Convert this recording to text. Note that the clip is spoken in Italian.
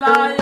Bye.